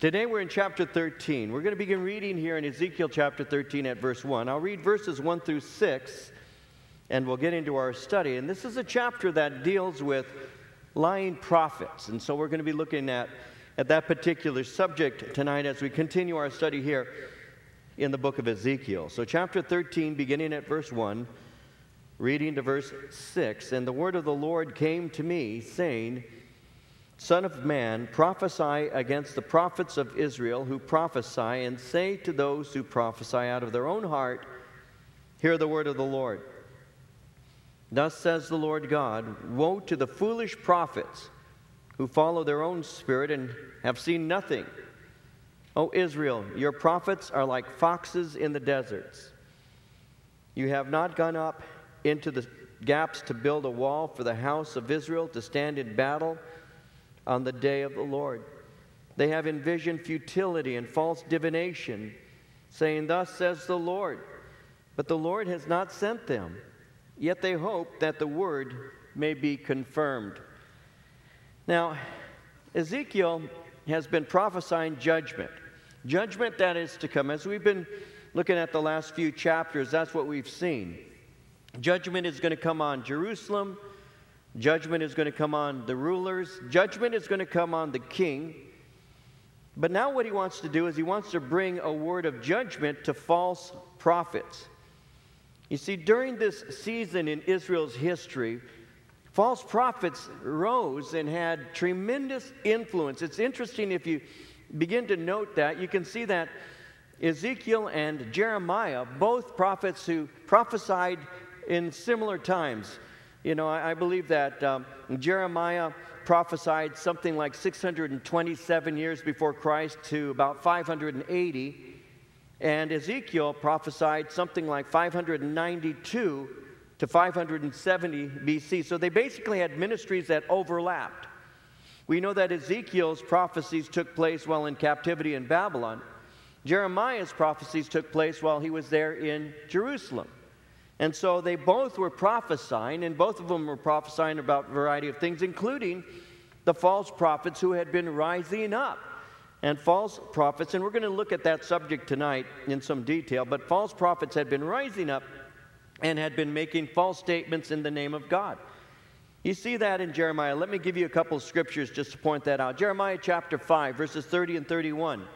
Today we're in chapter 13. We're going to begin reading here in Ezekiel chapter 13 at verse 1. I'll read verses 1 through 6 and we'll get into our study. And this is a chapter that deals with lying prophets. And so we're going to be looking at, at that particular subject tonight as we continue our study here in the book of Ezekiel. So, chapter 13, beginning at verse 1, reading to verse 6. And the word of the Lord came to me, saying, Son of man, prophesy against the prophets of Israel who prophesy, and say to those who prophesy out of their own heart, Hear the word of the Lord. Thus says the Lord God Woe to the foolish prophets who follow their own spirit and have seen nothing. O Israel, your prophets are like foxes in the deserts. You have not gone up into the gaps to build a wall for the house of Israel to stand in battle on the day of the Lord. They have envisioned futility and false divination, saying, Thus says the Lord. But the Lord has not sent them, yet they hope that the word may be confirmed. Now, Ezekiel has been prophesying judgment. Judgment that is to come. As we've been looking at the last few chapters, that's what we've seen. Judgment is going to come on Jerusalem, Judgment is going to come on the rulers. Judgment is going to come on the king. But now, what he wants to do is he wants to bring a word of judgment to false prophets. You see, during this season in Israel's history, false prophets rose and had tremendous influence. It's interesting if you begin to note that, you can see that Ezekiel and Jeremiah, both prophets who prophesied in similar times, you know, I, I believe that um, Jeremiah prophesied something like 627 years before Christ to about 580. And Ezekiel prophesied something like 592 to 570 BC. So they basically had ministries that overlapped. We know that Ezekiel's prophecies took place while in captivity in Babylon. Jeremiah's prophecies took place while he was there in Jerusalem. And so they both were prophesying, and both of them were prophesying about a variety of things, including the false prophets who had been rising up. And false prophets, and we're going to look at that subject tonight in some detail, but false prophets had been rising up and had been making false statements in the name of God. You see that in Jeremiah. Let me give you a couple of scriptures just to point that out. Jeremiah chapter 5, verses 30 and 31.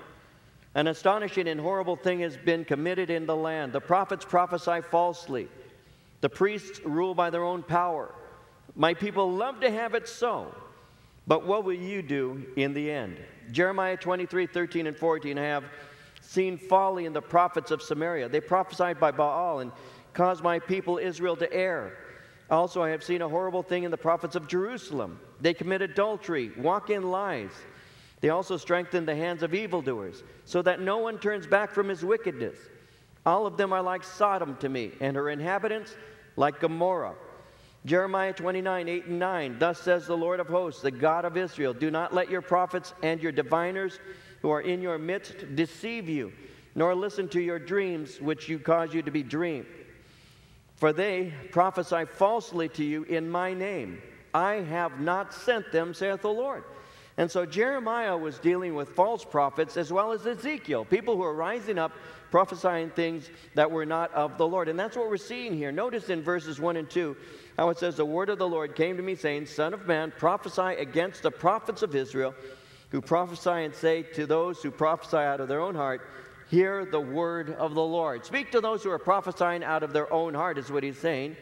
An astonishing and horrible thing has been committed in the land. The prophets prophesy falsely, the priests rule by their own power. My people love to have it so. But what will you do in the end? Jeremiah 23, 13, and 14 have seen folly in the prophets of Samaria. They prophesied by Baal and caused my people Israel to err. Also, I have seen a horrible thing in the prophets of Jerusalem. They commit adultery, walk in lies. They also strengthen the hands of evildoers, so that no one turns back from his wickedness. All of them are like Sodom to me, and her inhabitants like Gomorrah. Jeremiah 29, 8 and 9. Thus says the Lord of hosts, the God of Israel Do not let your prophets and your diviners who are in your midst deceive you, nor listen to your dreams which you cause you to be dreamed. For they prophesy falsely to you in my name. I have not sent them, saith the Lord. And so Jeremiah was dealing with false prophets as well as Ezekiel, people who are rising up prophesying things that were not of the Lord. And that's what we're seeing here. Notice in verses 1 and 2 how it says, The word of the Lord came to me, saying, Son of man, prophesy against the prophets of Israel who prophesy and say to those who prophesy out of their own heart, Hear the word of the Lord. Speak to those who are prophesying out of their own heart, is what he's saying.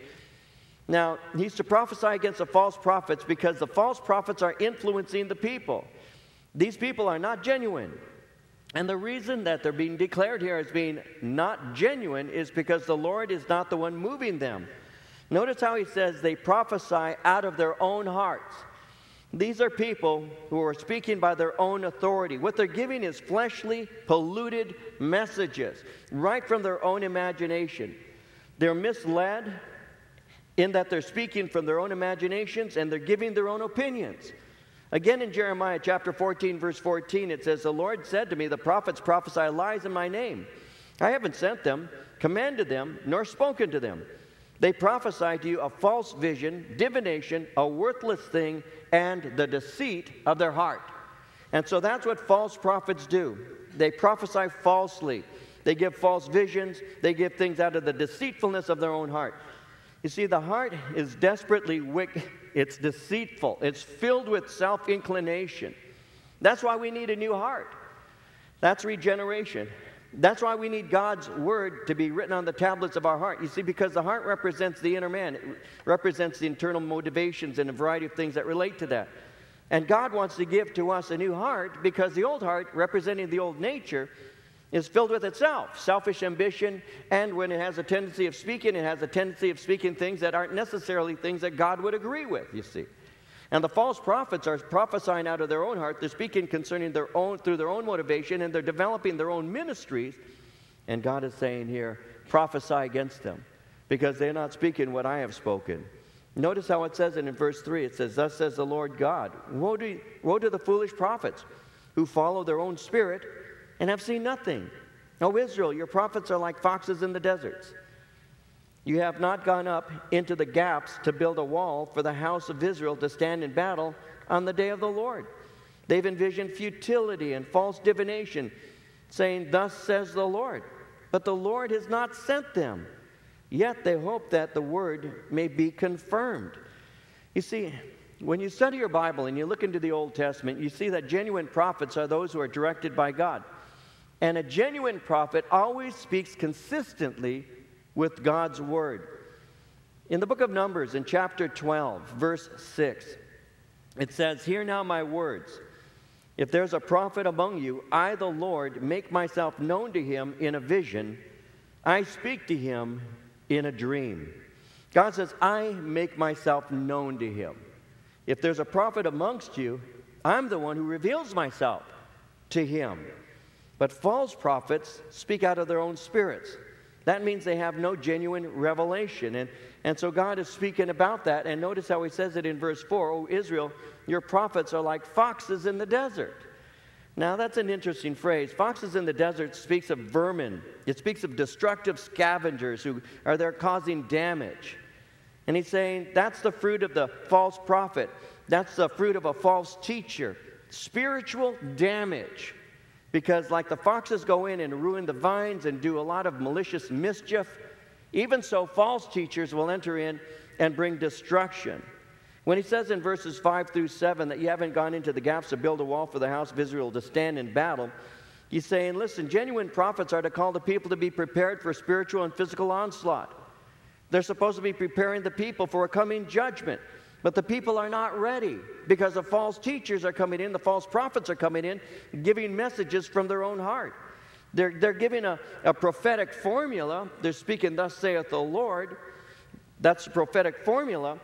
Now, he's to prophesy against the false prophets because the false prophets are influencing the people. These people are not genuine. And the reason that they're being declared here as being not genuine is because the Lord is not the one moving them. Notice how he says they prophesy out of their own hearts. These are people who are speaking by their own authority. What they're giving is fleshly, polluted messages right from their own imagination. They're misled, in that they're speaking from their own imaginations and they're giving their own opinions. Again, in Jeremiah chapter 14, verse 14, it says, The Lord said to me, The prophets prophesy lies in my name. I haven't sent them, commanded them, nor spoken to them. They prophesy to you a false vision, divination, a worthless thing, and the deceit of their heart. And so that's what false prophets do. They prophesy falsely. They give false visions. They give things out of the deceitfulness of their own heart. You see, the heart is desperately wicked. It's deceitful. It's filled with self inclination. That's why we need a new heart. That's regeneration. That's why we need God's word to be written on the tablets of our heart. You see, because the heart represents the inner man, it represents the internal motivations and a variety of things that relate to that. And God wants to give to us a new heart because the old heart, representing the old nature, is filled with itself, selfish ambition, and when it has a tendency of speaking, it has a tendency of speaking things that aren't necessarily things that God would agree with, you see. And the false prophets are prophesying out of their own heart. They're speaking concerning their own, through their own motivation, and they're developing their own ministries. And God is saying here, prophesy against them because they're not speaking what I have spoken. Notice how it says it in verse 3. It says, Thus says the Lord God, woe to, woe to the foolish prophets who follow their own spirit and have seen nothing. O Israel, your prophets are like foxes in the deserts. You have not gone up into the gaps to build a wall for the house of Israel to stand in battle on the day of the Lord. They've envisioned futility and false divination, saying, Thus says the Lord. But the Lord has not sent them. Yet they hope that the word may be confirmed. You see, when you study your Bible and you look into the Old Testament, you see that genuine prophets are those who are directed by God. And a genuine prophet always speaks consistently with God's word. In the book of Numbers, in chapter 12, verse 6, it says, Hear now my words. If there's a prophet among you, I, the Lord, make myself known to him in a vision. I speak to him in a dream. God says, I make myself known to him. If there's a prophet amongst you, I'm the one who reveals myself to him. But false prophets speak out of their own spirits. That means they have no genuine revelation. And, and so God is speaking about that. And notice how he says it in verse 4 Oh, Israel, your prophets are like foxes in the desert. Now, that's an interesting phrase. Foxes in the desert speaks of vermin, it speaks of destructive scavengers who are there causing damage. And he's saying that's the fruit of the false prophet, that's the fruit of a false teacher. Spiritual damage. Because, like the foxes go in and ruin the vines and do a lot of malicious mischief, even so, false teachers will enter in and bring destruction. When he says in verses 5 through 7 that you haven't gone into the gaps to build a wall for the house of Israel to stand in battle, he's saying, listen, genuine prophets are to call the people to be prepared for spiritual and physical onslaught. They're supposed to be preparing the people for a coming judgment. But the people are not ready because the false teachers are coming in, the false prophets are coming in, giving messages from their own heart. They're, they're giving a, a prophetic formula. They're speaking, Thus saith the Lord. That's the prophetic formula.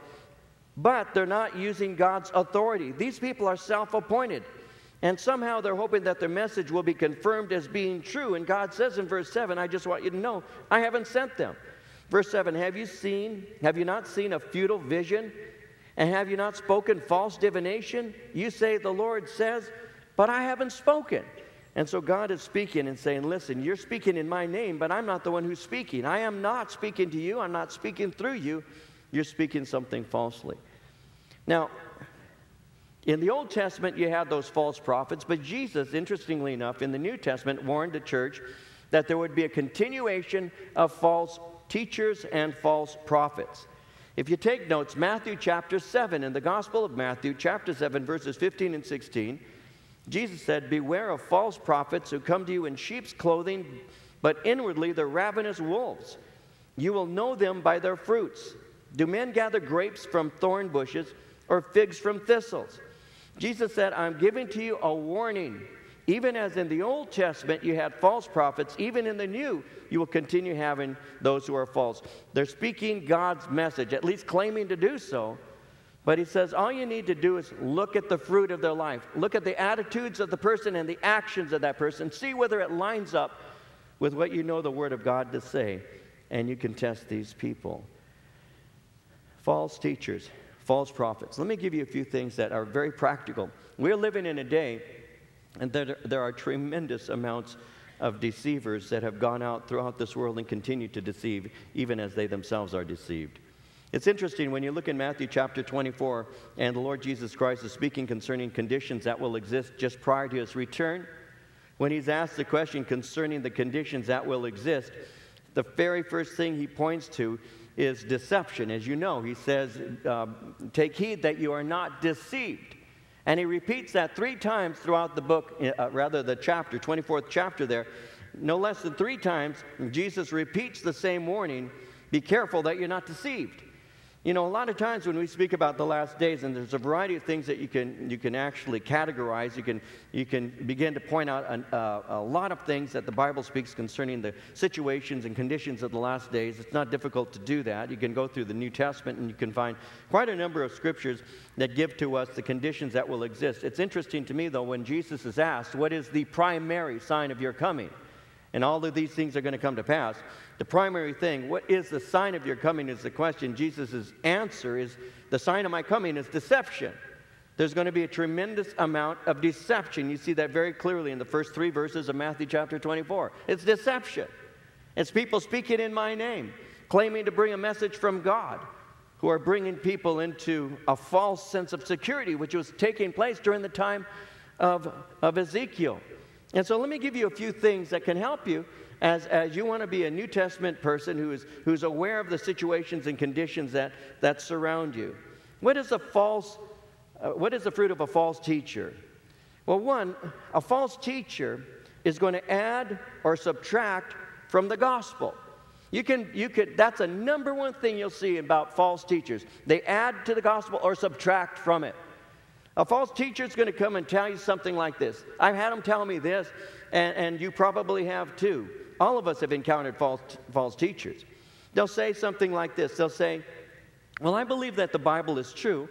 But they're not using God's authority. These people are self appointed. And somehow they're hoping that their message will be confirmed as being true. And God says in verse 7, I just want you to know, I haven't sent them. Verse 7 Have you seen, have you not seen a futile vision? And have you not spoken false divination? You say, The Lord says, but I haven't spoken. And so God is speaking and saying, Listen, you're speaking in my name, but I'm not the one who's speaking. I am not speaking to you. I'm not speaking through you. You're speaking something falsely. Now, in the Old Testament, you had those false prophets, but Jesus, interestingly enough, in the New Testament, warned the church that there would be a continuation of false teachers and false prophets. If you take notes, Matthew chapter 7, in the Gospel of Matthew, chapter 7, verses 15 and 16, Jesus said, Beware of false prophets who come to you in sheep's clothing, but inwardly they're ravenous wolves. You will know them by their fruits. Do men gather grapes from thorn bushes or figs from thistles? Jesus said, I'm giving to you a warning. Even as in the Old Testament you had false prophets, even in the New, you will continue having those who are false. They're speaking God's message, at least claiming to do so. But he says all you need to do is look at the fruit of their life, look at the attitudes of the person and the actions of that person, see whether it lines up with what you know the Word of God to say, and you can test these people. False teachers, false prophets. Let me give you a few things that are very practical. We're living in a day and there, there are tremendous amounts of deceivers that have gone out throughout this world and continue to deceive, even as they themselves are deceived. It's interesting when you look in Matthew chapter 24 and the Lord Jesus Christ is speaking concerning conditions that will exist just prior to his return. When he's asked the question concerning the conditions that will exist, the very first thing he points to is deception. As you know, he says, uh, Take heed that you are not deceived. And he repeats that three times throughout the book, uh, rather, the chapter, 24th chapter there. No less than three times, Jesus repeats the same warning be careful that you're not deceived. You know, a lot of times when we speak about the last days, and there's a variety of things that you can, you can actually categorize, you can, you can begin to point out an, uh, a lot of things that the Bible speaks concerning the situations and conditions of the last days. It's not difficult to do that. You can go through the New Testament and you can find quite a number of scriptures that give to us the conditions that will exist. It's interesting to me, though, when Jesus is asked, What is the primary sign of your coming? And all of these things are going to come to pass the primary thing, what is the sign of your coming, is the question. Jesus' answer is the sign of my coming is deception. There's going to be a tremendous amount of deception. You see that very clearly in the first three verses of Matthew chapter 24. It's deception. It's people speaking in my name, claiming to bring a message from God, who are bringing people into a false sense of security, which was taking place during the time of, of Ezekiel. And so let me give you a few things that can help you as, as you want to be a New Testament person who is, who's aware of the situations and conditions that, that surround you. What is a false, uh, what is the fruit of a false teacher? Well, one, a false teacher is going to add or subtract from the gospel. You can, you could, that's a number one thing you'll see about false teachers. They add to the gospel or subtract from it. A false teacher is going to come and tell you something like this. I've had them tell me this, and, and you probably have too all of us have encountered false, false teachers. They'll say something like this They'll say, Well, I believe that the Bible is true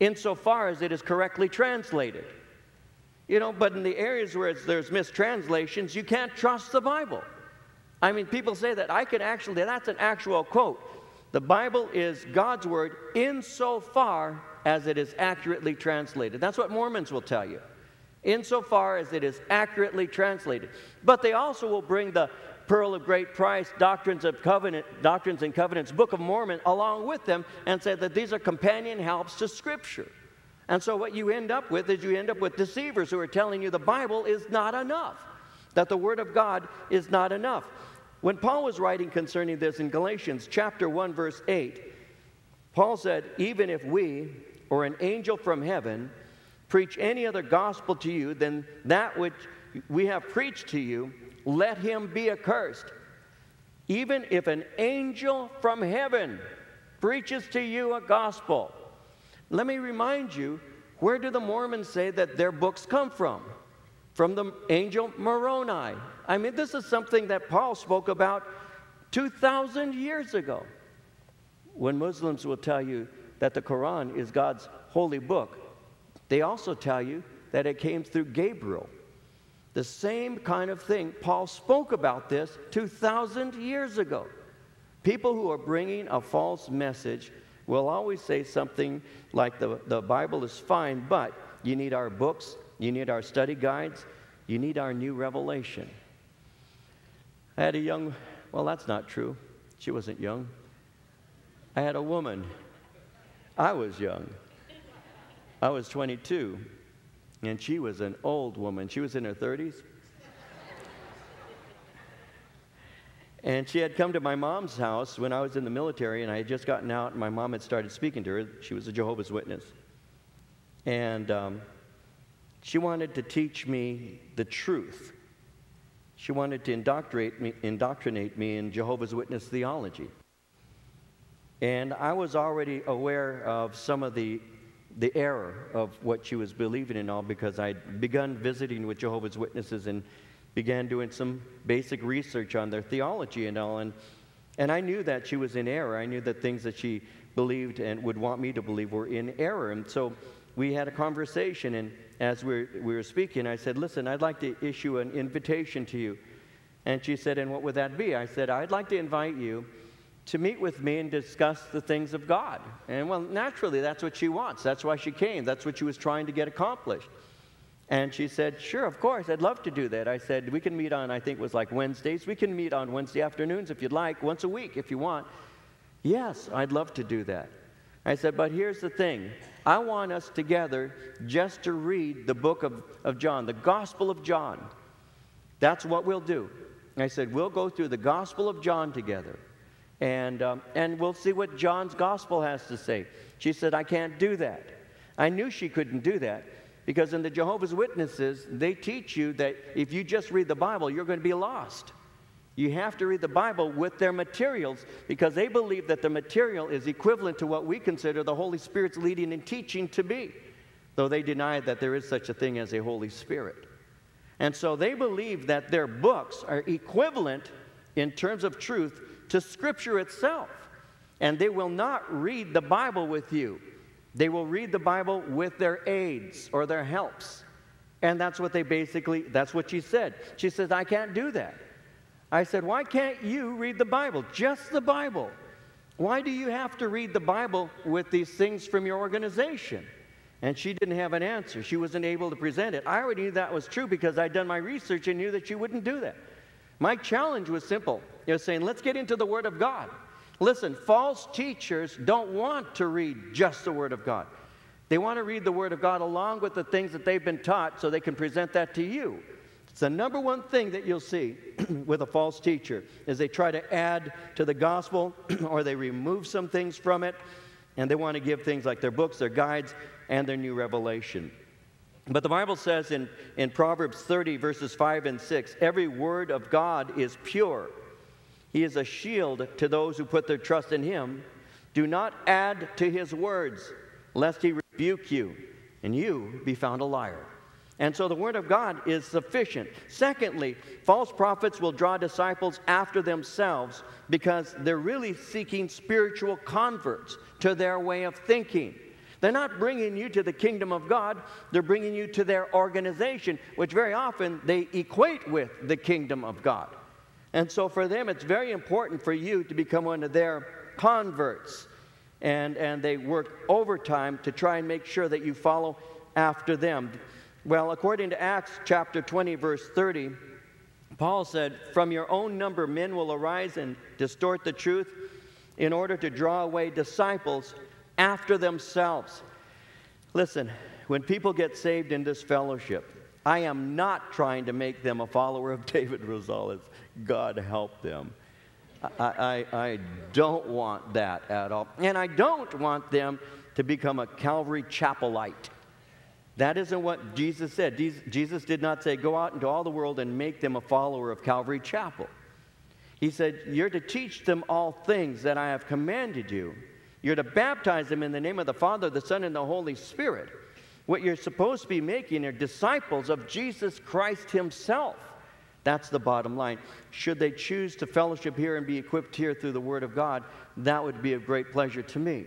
insofar as it is correctly translated. You know, but in the areas where there's mistranslations, you can't trust the Bible. I mean, people say that. I can actually, that's an actual quote. The Bible is God's word insofar as it is accurately translated. That's what Mormons will tell you insofar as it is accurately translated. But they also will bring the pearl of great price, doctrines of covenant, doctrines and covenants, Book of Mormon, along with them, and said that these are companion helps to Scripture. And so what you end up with is you end up with deceivers who are telling you the Bible is not enough, that the Word of God is not enough. When Paul was writing concerning this in Galatians chapter 1, verse 8, Paul said, Even if we or an angel from heaven preach any other gospel to you than that which we have preached to you, let him be accursed. Even if an angel from heaven preaches to you a gospel, let me remind you where do the Mormons say that their books come from? From the angel Moroni. I mean, this is something that Paul spoke about 2,000 years ago. When Muslims will tell you that the Quran is God's holy book, they also tell you that it came through Gabriel. The same kind of thing. Paul spoke about this 2,000 years ago. People who are bringing a false message will always say something like the, the Bible is fine, but you need our books, you need our study guides, you need our new revelation. I had a young, well, that's not true. She wasn't young. I had a woman. I was young. I was 22, and she was an old woman. She was in her 30s. and she had come to my mom's house when I was in the military, and I had just gotten out, and my mom had started speaking to her. She was a Jehovah's Witness. And um, she wanted to teach me the truth. She wanted to indoctrinate me, indoctrinate me in Jehovah's Witness theology. And I was already aware of some of the the error of what she was believing in all because I'd begun visiting with Jehovah's Witnesses and began doing some basic research on their theology and all. And, and I knew that she was in error. I knew that things that she believed and would want me to believe were in error. And so we had a conversation. And as we were, we were speaking, I said, Listen, I'd like to issue an invitation to you. And she said, And what would that be? I said, I'd like to invite you to meet with me and discuss the things of God. And well, naturally, that's what she wants. That's why she came. That's what she was trying to get accomplished. And she said, Sure, of course, I'd love to do that. I said, We can meet on, I think it was like Wednesdays. We can meet on Wednesday afternoons if you'd like, once a week if you want. Yes, I'd love to do that. I said, But here's the thing I want us together just to read the book of, of John, the Gospel of John. That's what we'll do. I said, We'll go through the Gospel of John together and, um, and we'll see what John's Gospel has to say. She said, I can't do that. I knew she couldn't do that because in the Jehovah's Witnesses, they teach you that if you just read the Bible, you're going to be lost. You have to read the Bible with their materials because they believe that the material is equivalent to what we consider the Holy Spirit's leading and teaching to be, though they deny that there is such a thing as a Holy Spirit. And so they believe that their books are equivalent in terms of truth to Scripture itself. And they will not read the Bible with you. They will read the Bible with their aids or their helps. And that's what they basically, that's what she said. She says, I can't do that. I said, Why can't you read the Bible? Just the Bible. Why do you have to read the Bible with these things from your organization? And she didn't have an answer. She wasn't able to present it. I already knew that was true because I'd done my research and knew that she wouldn't do that. My challenge was simple. Was saying, let's get into the Word of God. Listen, false teachers don't want to read just the Word of God. They want to read the Word of God along with the things that they've been taught so they can present that to you. It's the number one thing that you'll see with a false teacher is they try to add to the gospel or they remove some things from it and they want to give things like their books, their guides, and their new revelation. But the Bible says in, in Proverbs 30, verses 5 and 6, every word of God is pure. He is a shield to those who put their trust in him. Do not add to his words, lest he rebuke you, and you be found a liar. And so the Word of God is sufficient. Secondly, false prophets will draw disciples after themselves because they're really seeking spiritual converts to their way of thinking. They're not bringing you to the kingdom of God, they're bringing you to their organization, which very often they equate with the kingdom of God. And so for them, it's very important for you to become one of their converts. And, and they work overtime to try and make sure that you follow after them. Well, according to Acts chapter 20, verse 30, Paul said, From your own number, men will arise and distort the truth in order to draw away disciples after themselves. Listen, when people get saved in this fellowship, I am not trying to make them a follower of David Rosales. God help them. I, I, I, don't want that at all. And I don't want them to become a Calvary Chapelite. That isn't what Jesus said. Jesus did not say, Go out into all the world and make them a follower of Calvary Chapel. He said, You're to teach them all things that I have commanded you. You're to baptize them in the name of the Father, the Son, and the Holy Spirit. What you're supposed to be making are disciples of Jesus Christ Himself. That's the bottom line. Should they choose to fellowship here and be equipped here through the Word of God, that would be of great pleasure to me.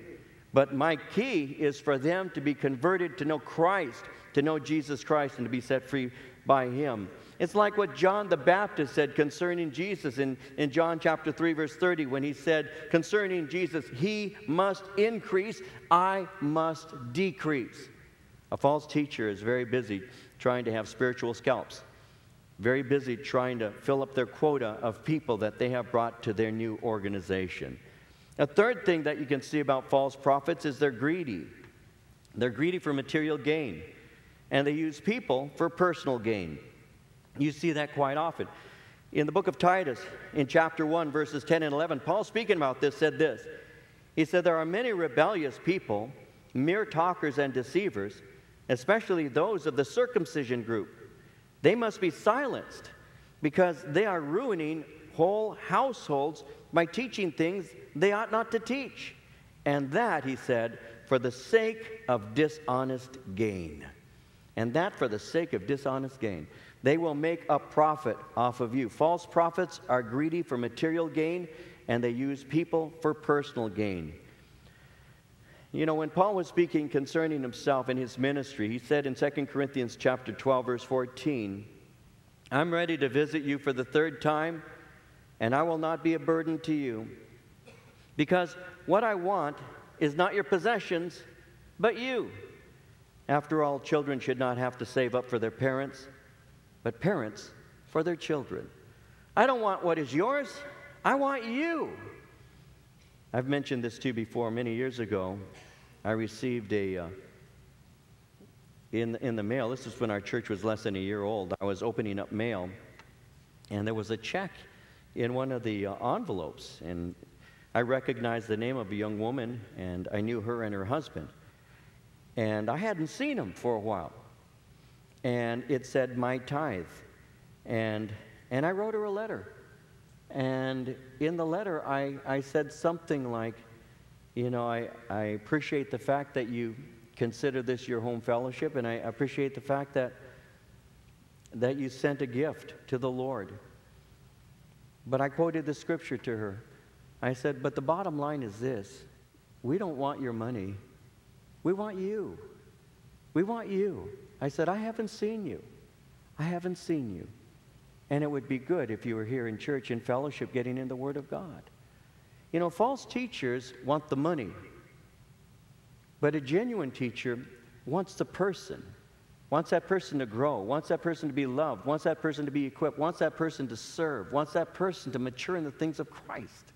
But my key is for them to be converted to know Christ, to know Jesus Christ, and to be set free by Him. It's like what John the Baptist said concerning Jesus in, in John chapter 3, verse 30, when he said concerning Jesus, He must increase, I must decrease. A false teacher is very busy trying to have spiritual scalps, very busy trying to fill up their quota of people that they have brought to their new organization. A third thing that you can see about false prophets is they're greedy. They're greedy for material gain, and they use people for personal gain. You see that quite often. In the book of Titus, in chapter 1, verses 10 and 11, Paul, speaking about this, said this. He said, There are many rebellious people, mere talkers and deceivers, especially those of the circumcision group. They must be silenced because they are ruining whole households by teaching things they ought not to teach. And that, he said, for the sake of dishonest gain. And that for the sake of dishonest gain. They will make a profit off of you. False prophets are greedy for material gain, and they use people for personal gain. You know, when Paul was speaking concerning himself and his ministry, he said in 2 Corinthians chapter 12, verse 14, I'm ready to visit you for the third time, and I will not be a burden to you. Because what I want is not your possessions, but you. After all, children should not have to save up for their parents, but parents for their children. I don't want what is yours, I want you. I've mentioned this to you before. Many years ago, I received a, uh, in, in the mail, this is when our church was less than a year old, I was opening up mail, and there was a check in one of the uh, envelopes. And I recognized the name of a young woman, and I knew her and her husband. And I hadn't seen them for a while. And it said, My tithe. And, and I wrote her a letter. And in the letter, I, I said something like, You know, I, I appreciate the fact that you consider this your home fellowship, and I appreciate the fact that, that you sent a gift to the Lord. But I quoted the scripture to her. I said, But the bottom line is this we don't want your money, we want you. We want you. I said, I haven't seen you. I haven't seen you. And it would be good if you were here in church in fellowship getting in the Word of God. You know, false teachers want the money, but a genuine teacher wants the person, wants that person to grow, wants that person to be loved, wants that person to be equipped, wants that person to serve, wants that person to mature in the things of Christ.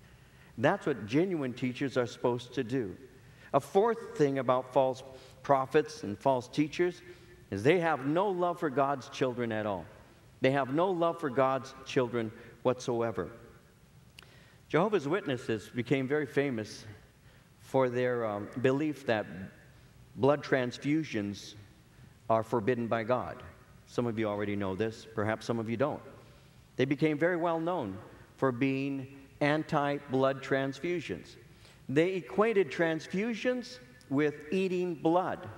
That's what genuine teachers are supposed to do. A fourth thing about false prophets and false teachers is they have no love for God's children at all. They have no love for God's children whatsoever. Jehovah's Witnesses became very famous for their um, belief that blood transfusions are forbidden by God. Some of you already know this, perhaps some of you don't. They became very well known for being anti blood transfusions. They equated transfusions with eating blood.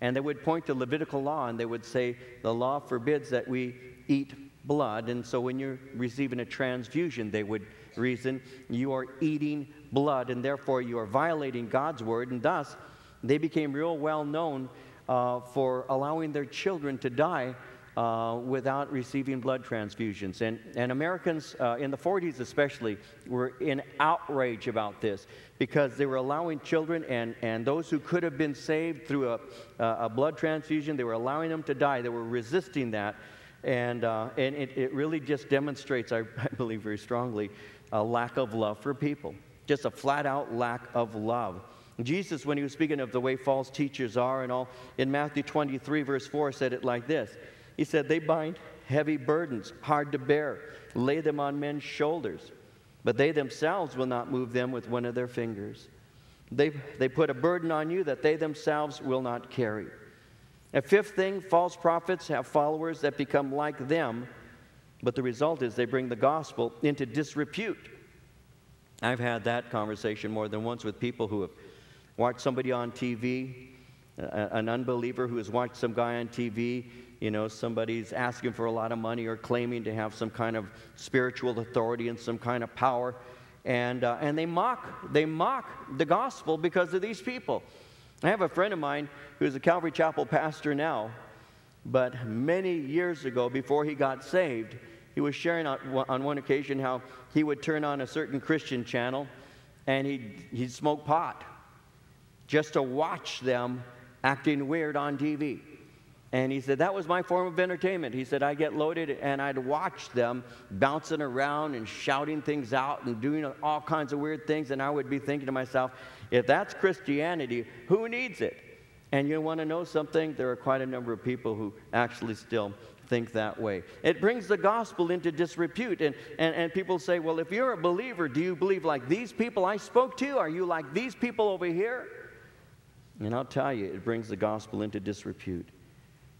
And they would point to Levitical law and they would say, the law forbids that we eat blood. And so when you're receiving a transfusion, they would reason you are eating blood, and therefore you are violating God's word, and thus they became real well known uh, for allowing their children to die uh, without receiving blood transfusions. And, and Americans uh, in the 40s, especially, were in outrage about this because they were allowing children and, and those who could have been saved through a, a blood transfusion, they were allowing them to die. They were resisting that. And, uh, and it, it really just demonstrates, I, I believe very strongly, a lack of love for people. Just a flat out lack of love. Jesus, when he was speaking of the way false teachers are and all, in Matthew 23, verse 4, said it like this He said, They bind heavy burdens, hard to bear, lay them on men's shoulders, but they themselves will not move them with one of their fingers. They, they put a burden on you that they themselves will not carry. A fifth thing false prophets have followers that become like them but the result is they bring the gospel into disrepute. I've had that conversation more than once with people who have watched somebody on TV, an unbeliever who has watched some guy on TV. You know, somebody's asking for a lot of money or claiming to have some kind of spiritual authority and some kind of power. And, uh, and they mock, they mock the gospel because of these people. I have a friend of mine who's a Calvary Chapel pastor now, but many years ago, before he got saved, he was sharing on, on one occasion how he would turn on a certain Christian channel and he'd, he'd smoke pot just to watch them acting weird on TV. And he said, that was my form of entertainment. He said, I get loaded and I'd watch them bouncing around and shouting things out and doing all kinds of weird things. And I would be thinking to myself, if that's Christianity, who needs it? And you want to know something? There are quite a number of people who actually still think that way. It brings the gospel into disrepute. And, and, and people say, well, if you're a believer, do you believe like these people I spoke to? Are you like these people over here? And I'll tell you, it brings the gospel into disrepute.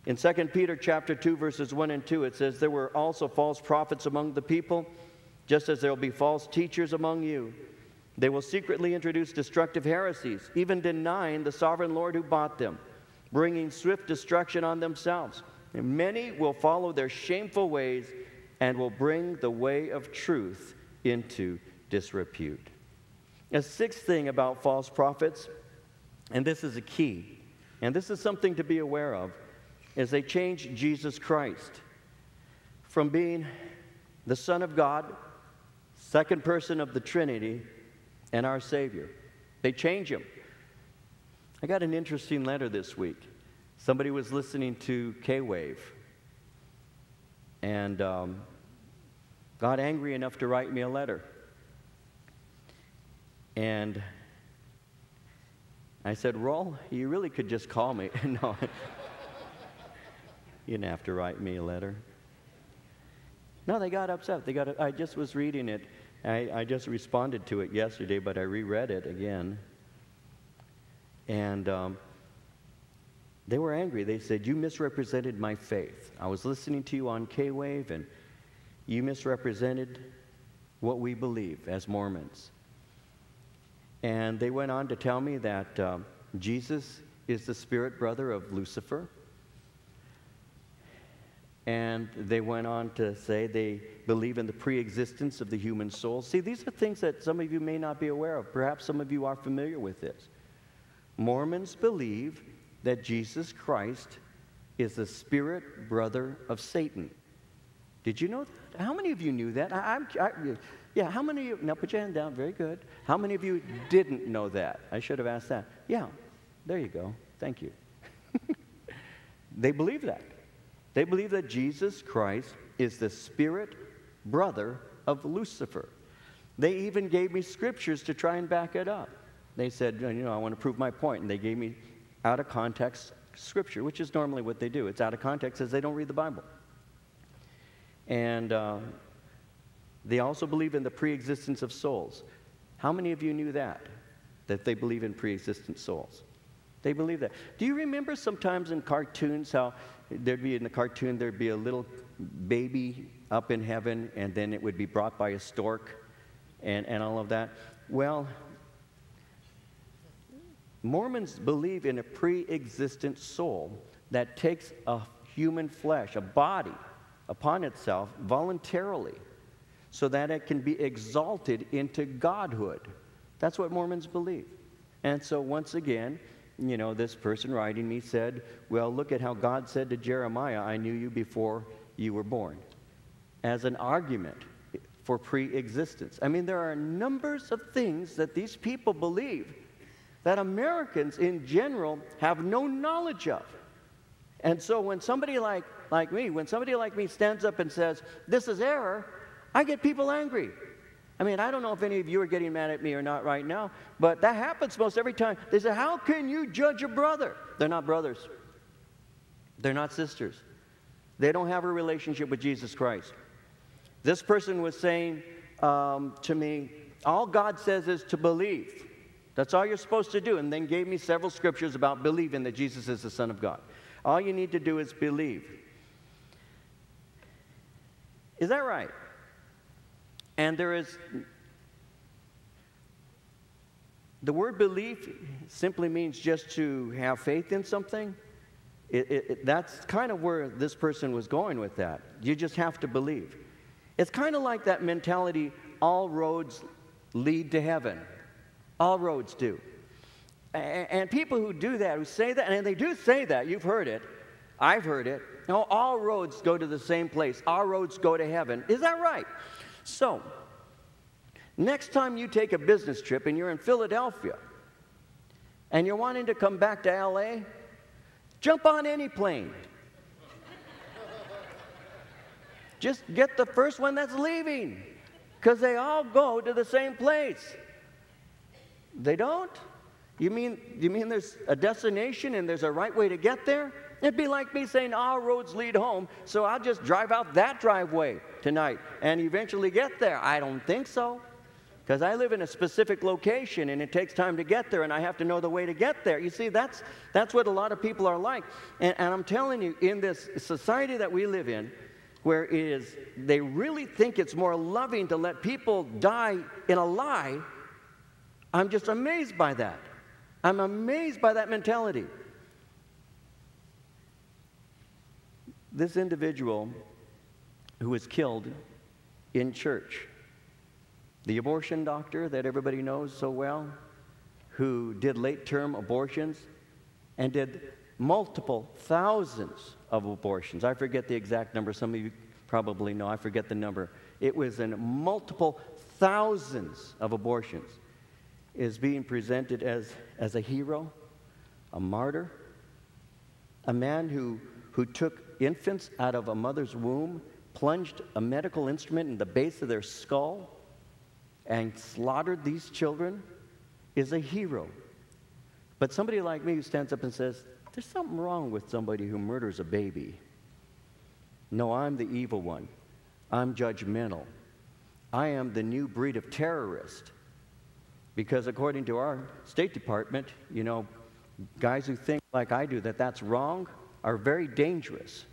In 2 Peter chapter 2, verses 1 and 2, it says, There were also false prophets among the people, just as there will be false teachers among you. They will secretly introduce destructive heresies, even denying the sovereign Lord who bought them, bringing swift destruction on themselves. Many will follow their shameful ways and will bring the way of truth into disrepute. A sixth thing about false prophets, and this is a key, and this is something to be aware of, is they change Jesus Christ from being the Son of God, second person of the Trinity, and our Savior. They change him. I got an interesting letter this week. Somebody was listening to K Wave and um, got angry enough to write me a letter. And I said, Roll, you really could just call me. no, you didn't have to write me a letter. No, they got upset. They got. I just was reading it. I, I just responded to it yesterday, but I reread it again. And um, they were angry. They said, You misrepresented my faith. I was listening to you on K Wave, and you misrepresented what we believe as Mormons. And they went on to tell me that um, Jesus is the spirit brother of Lucifer. And they went on to say they believe in the pre existence of the human soul. See, these are things that some of you may not be aware of. Perhaps some of you are familiar with this. Mormons believe that Jesus Christ is the spirit brother of Satan. Did you know that? How many of you knew that? I, I, yeah, how many of you, now put your hand down, very good. How many of you didn't know that? I should have asked that. Yeah, there you go. Thank you. they believe that. They believe that Jesus Christ is the spirit brother of Lucifer. They even gave me scriptures to try and back it up. They said, you know, I want to prove my point, and they gave me out of context scripture, which is normally what they do. It's out of context as they don't read the Bible. And uh, they also believe in the pre existence of souls. How many of you knew that? That they believe in pre existent souls? They believe that. Do you remember sometimes in cartoons how there'd be in the cartoon, there'd be a little baby up in heaven, and then it would be brought by a stork and, and all of that? Well, Mormons believe in a pre existent soul that takes a human flesh, a body, upon itself voluntarily so that it can be exalted into godhood. That's what Mormons believe. And so, once again, you know, this person writing me said, Well, look at how God said to Jeremiah, I knew you before you were born, as an argument for pre existence. I mean, there are numbers of things that these people believe that Americans in general have no knowledge of. And so, when somebody like, like me, when somebody like me stands up and says, This is error, I get people angry. I mean, I don't know if any of you are getting mad at me or not right now, but that happens most every time. They say, How can you judge a brother? They're not brothers, they're not sisters. They don't have a relationship with Jesus Christ. This person was saying um, to me, All God says is to believe. That's all you're supposed to do. And then gave me several scriptures about believing that Jesus is the Son of God. All you need to do is believe. Is that right? And there is, the word belief simply means just to have faith in something. It, it, it, that's kind of where this person was going with that. You just have to believe. It's kind of like that mentality all roads lead to heaven. All roads do. And, people who do that, who say that, and they do say that, you've heard it, I've heard it. No, all roads go to the same place. All roads go to heaven. Is that right? So, next time you take a business trip and you're in Philadelphia and you're wanting to come back to LA, jump on any plane. Just get the first one that's leaving because they all go to the same place. They don't? You mean, you mean there's a destination and there's a right way to get there? It'd be like me saying all roads lead home, so I'll just drive out that driveway tonight and eventually get there. I don't think so. Because I live in a specific location and it takes time to get there and I have to know the way to get there. You see, that's, that's what a lot of people are like. And, and I'm telling you, in this society that we live in, where it is, they really think it's more loving to let people die in a lie, I'm just amazed by that. I'm amazed by that mentality. This individual who was killed in church, the abortion doctor that everybody knows so well, who did late term abortions and did multiple thousands of abortions. I forget the exact number. Some of you probably know. I forget the number. It was in multiple thousands of abortions. Is being presented as, as a hero, a martyr, a man who, who took infants out of a mother's womb, plunged a medical instrument in the base of their skull, and slaughtered these children is a hero. But somebody like me who stands up and says, There's something wrong with somebody who murders a baby. No, I'm the evil one. I'm judgmental. I am the new breed of terrorist. Because according to our State Department, you know, guys who think like I do that that's wrong are very dangerous.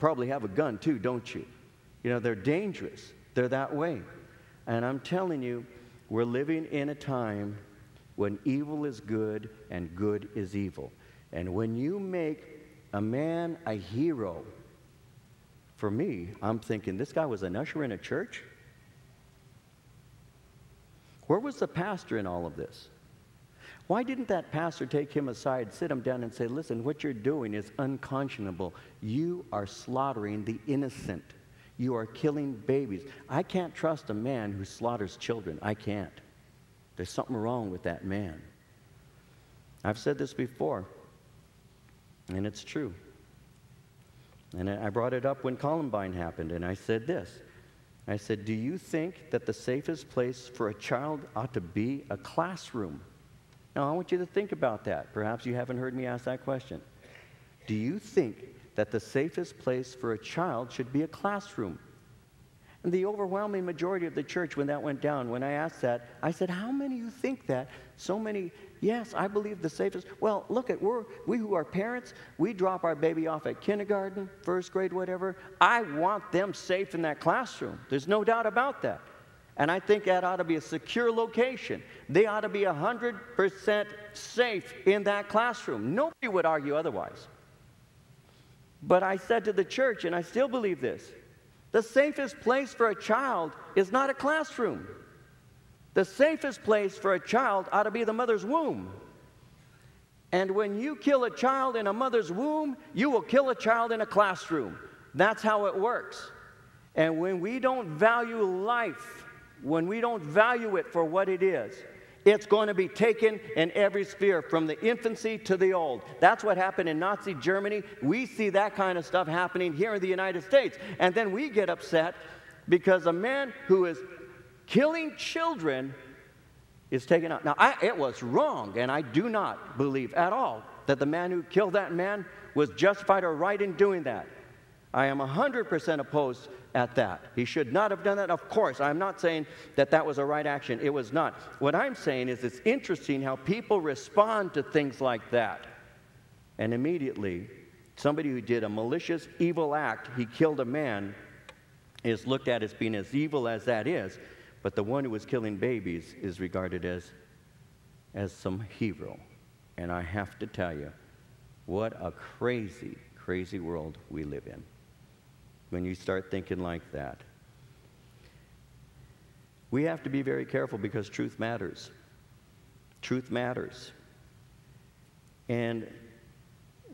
Probably have a gun too, don't you? You know, they're dangerous. They're that way. And I'm telling you, we're living in a time when evil is good and good is evil. And when you make a man a hero, for me, I'm thinking this guy was an usher in a church? Where was the pastor in all of this? Why didn't that pastor take him aside, sit him down, and say, Listen, what you're doing is unconscionable. You are slaughtering the innocent. You are killing babies. I can't trust a man who slaughters children. I can't. There's something wrong with that man. I've said this before, and it's true. And I brought it up when Columbine happened, and I said this. I said, Do you think that the safest place for a child ought to be a classroom? Now, I want you to think about that. Perhaps you haven't heard me ask that question. Do you think that the safest place for a child should be a classroom? And the overwhelming majority of the church, when that went down, when I asked that, I said, How many of you think that? So many, yes, I believe the safest. Well, look at, we're, we who are parents, we drop our baby off at kindergarten, first grade, whatever. I want them safe in that classroom. There's no doubt about that. And I think that ought to be a secure location. They ought to be 100% safe in that classroom. Nobody would argue otherwise. But I said to the church, and I still believe this the safest place for a child is not a classroom. The safest place for a child ought to be the mother's womb. And when you kill a child in a mother's womb, you will kill a child in a classroom. That's how it works. And when we don't value life, when we don't value it for what it is, it's going to be taken in every sphere, from the infancy to the old. That's what happened in Nazi Germany. We see that kind of stuff happening here in the United States. And then we get upset because a man who is killing children is taken out. Now, I, it was wrong, and I do not believe at all that the man who killed that man was justified or right in doing that. I am 100% opposed at that. He should not have done that. Of course, I'm not saying that that was a right action. It was not. What I'm saying is it's interesting how people respond to things like that. And immediately, somebody who did a malicious, evil act, he killed a man, is looked at as being as evil as that is. But the one who was killing babies is regarded as, as some hero. And I have to tell you, what a crazy, crazy world we live in when you start thinking like that. We have to be very careful because truth matters. Truth matters. And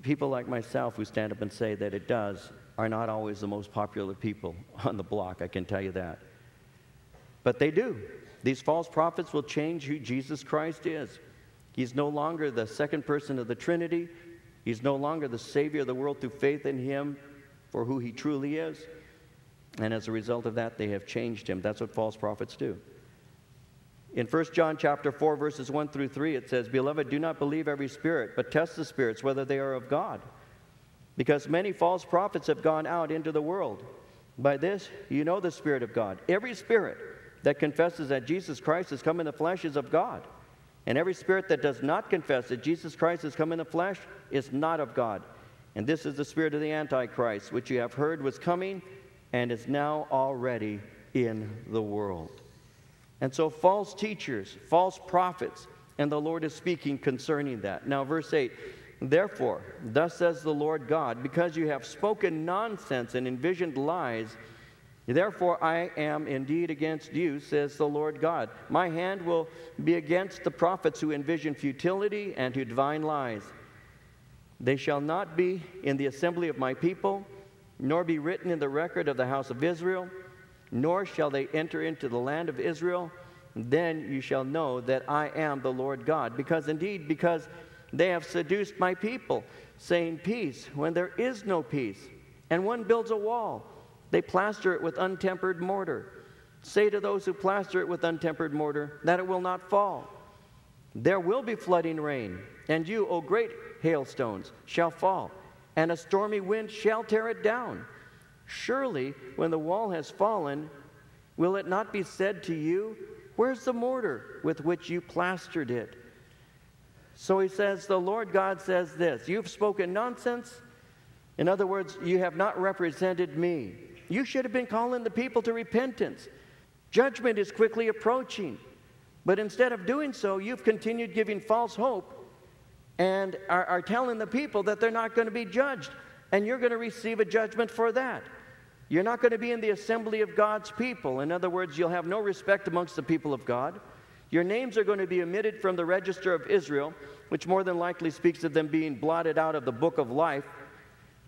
people like myself who stand up and say that it does are not always the most popular people on the block, I can tell you that. But they do. These false prophets will change who Jesus Christ is. He's no longer the second person of the Trinity. He's no longer the Savior of the world through faith in Him for who he truly is. And as a result of that, they have changed him. That's what false prophets do. In 1 John chapter 4, verses 1 through 3, it says, Beloved, do not believe every spirit, but test the spirits whether they are of God. Because many false prophets have gone out into the world. By this, you know the Spirit of God. Every spirit that confesses that Jesus Christ has come in the flesh is of God. And every spirit that does not confess that Jesus Christ has come in the flesh is not of God. And this is the spirit of the Antichrist, which you have heard was coming and is now already in the world. And so, false teachers, false prophets, and the Lord is speaking concerning that. Now, verse 8 Therefore, thus says the Lord God, because you have spoken nonsense and envisioned lies, therefore I am indeed against you, says the Lord God. My hand will be against the prophets who envision futility and who divine lies. They shall not be in the assembly of my people, nor be written in the record of the house of Israel, nor shall they enter into the land of Israel. Then you shall know that I am the Lord God. Because indeed, because they have seduced my people, saying peace when there is no peace. And one builds a wall, they plaster it with untempered mortar. Say to those who plaster it with untempered mortar that it will not fall. There will be flooding rain, and you, O great hailstones, shall fall, and a stormy wind shall tear it down. Surely, when the wall has fallen, will it not be said to you, Where's the mortar with which you plastered it? So he says, The Lord God says this You've spoken nonsense. In other words, you have not represented me. You should have been calling the people to repentance. Judgment is quickly approaching. But instead of doing so, you've continued giving false hope and are, are telling the people that they're not going to be judged. And you're going to receive a judgment for that. You're not going to be in the assembly of God's people. In other words, you'll have no respect amongst the people of God. Your names are going to be omitted from the register of Israel, which more than likely speaks of them being blotted out of the book of life.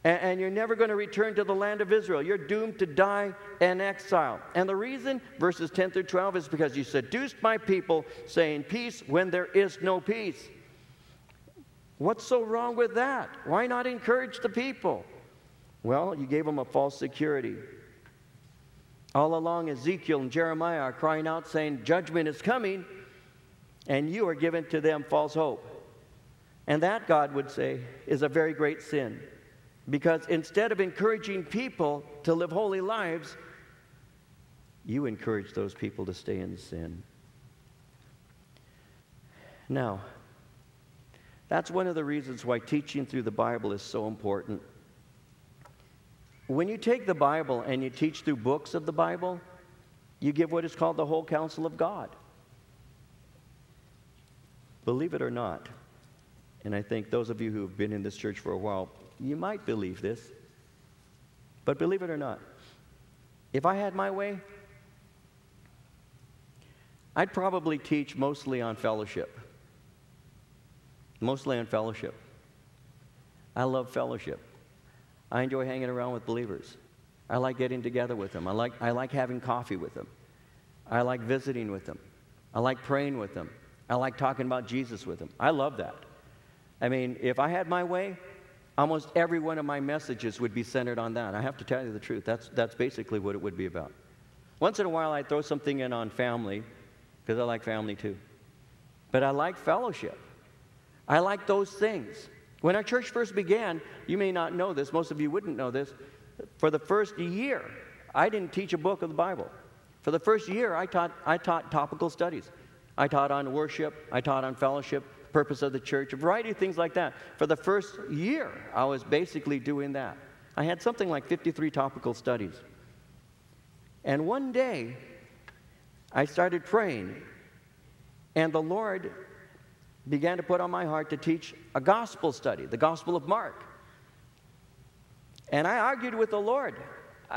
And, and, you're never going to return to the land of Israel. You're doomed to die in exile. And the reason, verses 10 through 12, is because you seduced my people, saying peace when there is no peace. What's so wrong with that? Why not encourage the people? Well, you gave them a false security. All along, Ezekiel and Jeremiah are crying out, saying, Judgment is coming, and you are giving to them false hope. And that, God would say, is a very great sin. Because instead of encouraging people to live holy lives, you encourage those people to stay in sin. Now, that's one of the reasons why teaching through the Bible is so important. When you take the Bible and you teach through books of the Bible, you give what is called the whole counsel of God. Believe it or not, and I think those of you who have been in this church for a while, you might believe this. But believe it or not, if I had my way, I'd probably teach mostly on fellowship. Mostly on fellowship. I love fellowship. I enjoy hanging around with believers. I like getting together with them. I like, I like having coffee with them. I like visiting with them. I like praying with them. I like talking about Jesus with them. I love that. I mean, if I had my way, almost every one of my messages would be centered on that. I have to tell you the truth. That's, that's basically what it would be about. Once in a while, I'd throw something in on family, because I like family too. But I like fellowship. I like those things. When our church first began, you may not know this, most of you wouldn't know this. For the first year, I didn't teach a book of the Bible. For the first year, I taught, I taught topical studies. I taught on worship, I taught on fellowship, purpose of the church, a variety of things like that. For the first year, I was basically doing that. I had something like 53 topical studies. And one day, I started praying, and the Lord began to put on my heart to teach a gospel study, the Gospel of Mark. And I argued with the Lord.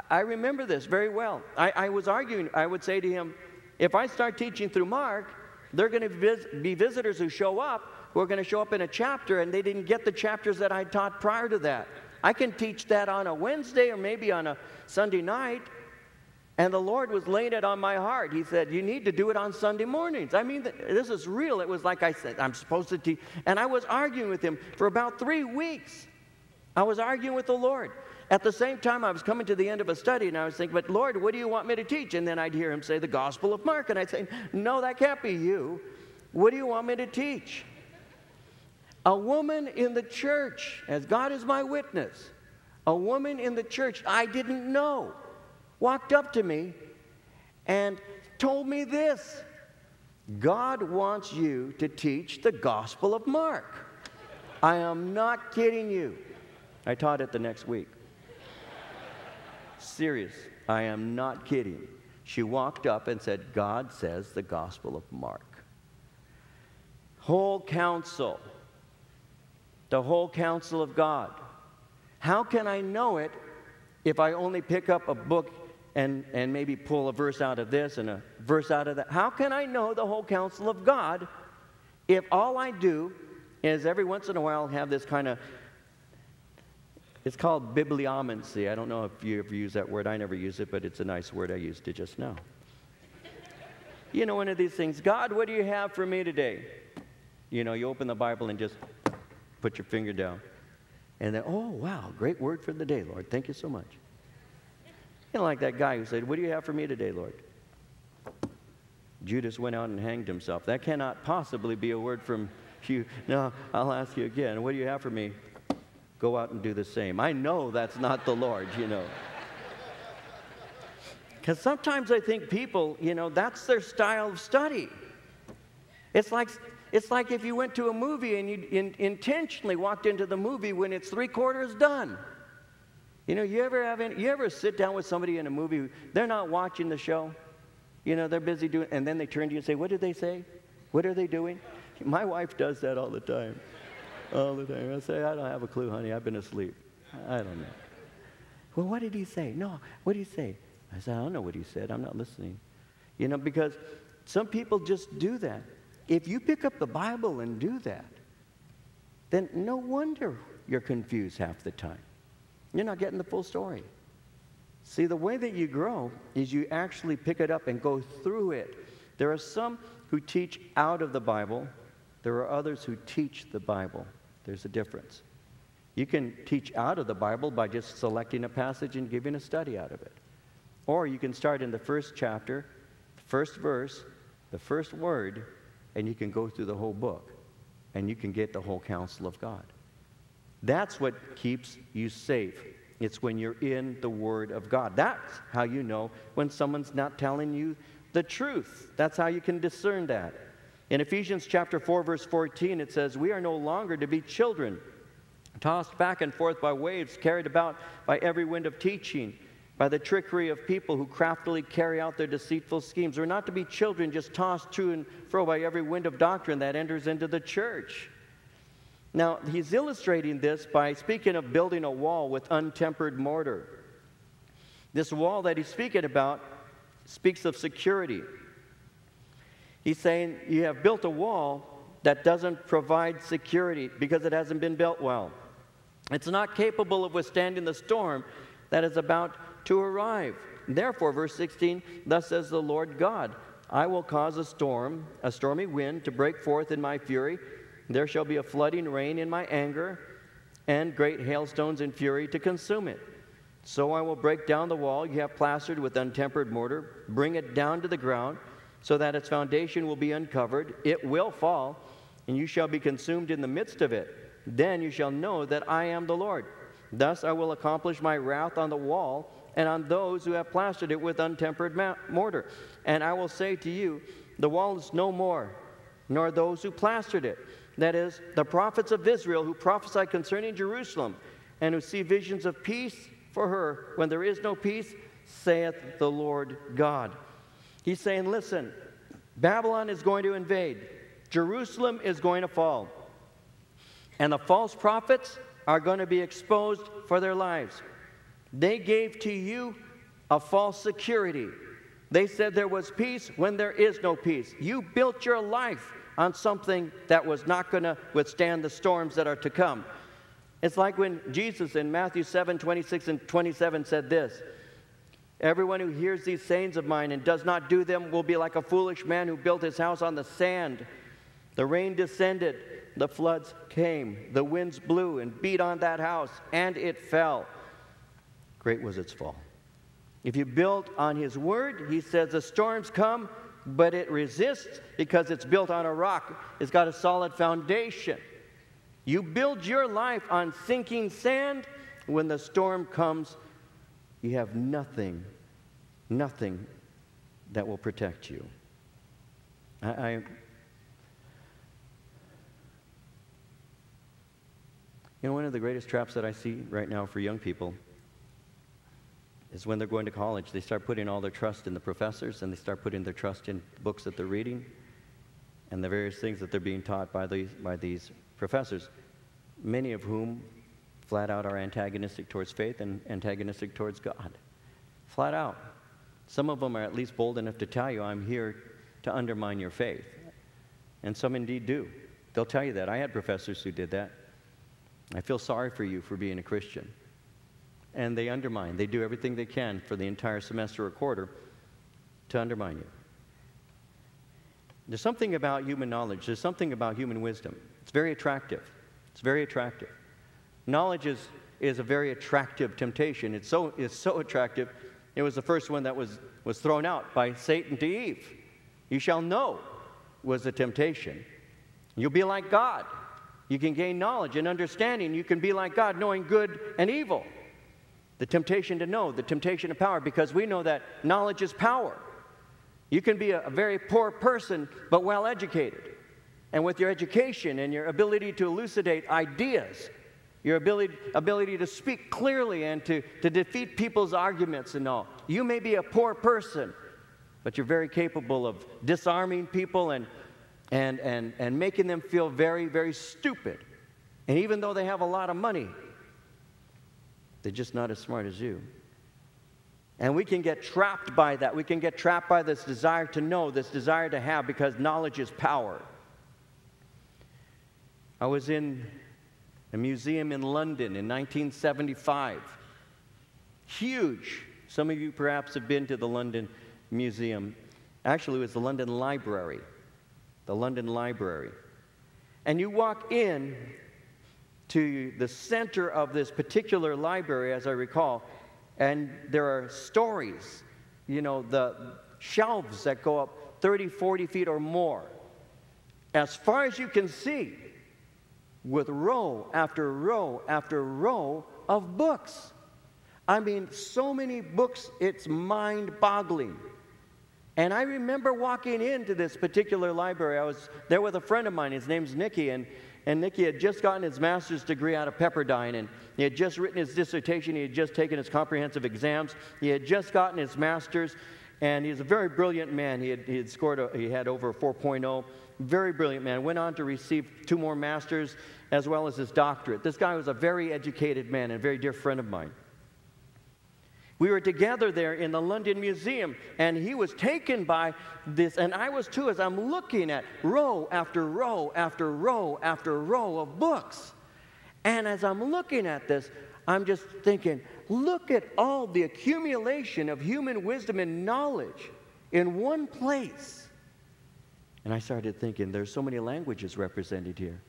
I remember this very well. I, I was arguing, I would say to him, if I start teaching through Mark, they're going to be visitors who show up who are going to show up in a chapter and they didn't get the chapters that I taught prior to that. I can teach that on a Wednesday or maybe on a Sunday night. And the Lord was laying it on my heart. He said, You need to do it on Sunday mornings. I mean, this is real. It was like I said, I'm supposed to teach. And I was arguing with him for about three weeks. I was arguing with the Lord. At the same time, I was coming to the end of a study and I was thinking, But Lord, what do you want me to teach? And then I'd hear him say the Gospel of Mark. And I'd say, No, that can't be you. What do you want me to teach? A woman in the church, as God is my witness, a woman in the church I didn't know walked up to me and told me this God wants you to teach the Gospel of Mark. I am not kidding you. I taught it the next week. Serious. I am not kidding. She walked up and said, God says the Gospel of Mark. Whole counsel. The whole counsel of God. How can I know it if I only pick up a book and, and maybe pull a verse out of this and a verse out of that. How can I know the whole counsel of God if all I do is every once in a while have this kind of it's called bibliomancy. I don't know if you ever use that word. I never use it, but it's a nice word I used it just now. you know, one of these things God, what do you have for me today? You know, you open the Bible and just put your finger down. And then, oh, wow, great word for the day, Lord. Thank you so much. You know, like that guy who said, What do you have for me today, Lord? Judas went out and hanged himself. That cannot possibly be a word from you. No, I'll ask you again. What do you have for me? Go out and do the same. I know that's not the Lord, you know. Because sometimes I think people, you know, that's their style of study. It's like, it's like if you went to a movie and you in, intentionally walked into the movie when it's three quarters done. You know, you ever have any, you ever sit down with somebody in a movie, they're not watching the show. You know, they're busy doing, and then they turn to you and say, What did they say? What are they doing? My wife does that all the time. All the time. I say, I don't have a clue, honey. I've been asleep. I don't know. Well, what did he say? No, what did he say? I said, I don't know what he said. I'm not listening. You know, because some people just do that. If you pick up the Bible and do that, then no wonder you're confused half the time. You're not getting the full story. See, the way that you grow is you actually pick it up and go through it. There are some who teach out of the Bible, there are others who teach the Bible. There's a difference. You can teach out of the Bible by just selecting a passage and giving a study out of it. Or you can start in the first chapter, the first verse, the first word, and you can go through the whole book and you can get the whole counsel of God. That's what keeps you safe. It's when you're in the Word of God. That's how you know when someone's not telling you the truth. That's how you can discern that. In Ephesians chapter 4 verse 14 it says, "We are no longer to be children, tossed back and forth by waves, carried about by every wind of teaching." by the trickery of people who craftily carry out their deceitful schemes. We're not to be children just tossed to and fro by every wind of doctrine that enters into the church. Now, he's illustrating this by speaking of building a wall with untempered mortar. This wall that he's speaking about speaks of security. He's saying you have built a wall that doesn't provide security because it hasn't been built well. It's not capable of withstanding the storm that is about to arrive. Therefore, verse 16, thus says the Lord God, I will cause a storm, a stormy wind, to break forth in my fury. There shall be a flooding rain in my anger, and great hailstones in fury to consume it. So I will break down the wall you have plastered with untempered mortar, bring it down to the ground, so that its foundation will be uncovered. It will fall, and you shall be consumed in the midst of it. Then you shall know that I am the Lord. Thus I will accomplish my wrath on the wall and on those who have plastered it with untempered mortar. And I will say to you, the wall is no more, nor those who plastered it. That is, the prophets of Israel who prophesy concerning Jerusalem and who see visions of peace for her when there is no peace, saith the Lord God. He's saying, listen, Babylon is going to invade, Jerusalem is going to fall, and the false prophets are going to be exposed for their lives. They gave to you a false security. They said there was peace when there is no peace. You built your life on something that was not going to withstand the storms that are to come. It's like when Jesus in Matthew 7 26 and 27 said this Everyone who hears these sayings of mine and does not do them will be like a foolish man who built his house on the sand. The rain descended, the floods came, the winds blew and beat on that house, and it fell great was its fall. If you build on his word, he says the storms come, but it resists because it's built on a rock. It's got a solid foundation. You build your life on sinking sand, when the storm comes, you have nothing, nothing that will protect you. I, I you know, one of the greatest traps that I see right now for young people is when they're going to college, they start putting all their trust in the professors and they start putting their trust in books that they're reading and the various things that they're being taught by these, by these professors, many of whom flat out are antagonistic towards faith and antagonistic towards God. Flat out. Some of them are at least bold enough to tell you, I'm here to undermine your faith. And some indeed do. They'll tell you that. I had professors who did that. I feel sorry for you for being a Christian and they undermine. They do everything they can for the entire semester or quarter to undermine you. There's something about human knowledge, there's something about human wisdom. It's very attractive. It's very attractive. Knowledge is, is a very attractive temptation. It's so, it's so attractive, it was the first one that was, was thrown out by Satan to Eve. You shall know was the temptation. You'll be like God. You can gain knowledge and understanding. You can be like God, knowing good and evil. The temptation to know, the temptation of power, because we know that knowledge is power. You can be a, a very poor person, but well educated. And with your education and your ability to elucidate ideas, your ability, ability to speak clearly and to, to defeat people's arguments and all, you may be a poor person, but you're very capable of disarming people and, and, and, and making them feel very, very stupid. And even though they have a lot of money, they're just not as smart as you. And we can get trapped by that. We can get trapped by this desire to know, this desire to have, because knowledge is power. I was in a museum in London in 1975. Huge. Some of you perhaps have been to the London Museum. Actually, it was the London Library. The London Library. And you walk in to the center of this particular library, as I recall, and there are stories, you know, the shelves that go up 30, 40 feet or more. As far as you can see, with row after row after row of books. I mean, so many books, it's mind boggling. And I remember walking into this particular library. I was there with a friend of mine. His name's Nicky, and, and Nicky had just gotten his master's degree out of Pepperdine, and he had just written his dissertation. He had just taken his comprehensive exams. He had just gotten his master's, and he's a very brilliant man. He had, he had scored, a, he had over a 4.0. Very brilliant man. Went on to receive two more masters as well as his doctorate. This guy was a very educated man and a very dear friend of mine. We were together there in the London Museum, and he was taken by this, and I was too, as I'm looking at row after row after row after row of books. And as I'm looking at this, I'm just thinking, look at all the accumulation of human wisdom and knowledge in one place. And I started thinking, there's so many languages represented here.